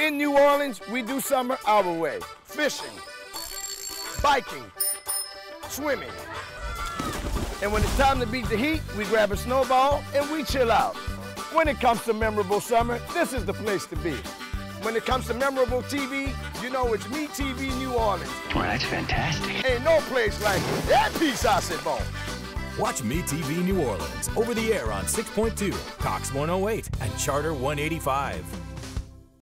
In New Orleans, we do summer our way. Fishing, biking, swimming. And when it's time to beat the heat, we grab a snowball and we chill out. When it comes to memorable summer, this is the place to be. When it comes to memorable TV, you know it's Me TV New Orleans. Boy, that's fantastic. Ain't no place like. That piece I said, on. Watch Me TV New Orleans over the air on 6.2, Cox 108, and Charter 185.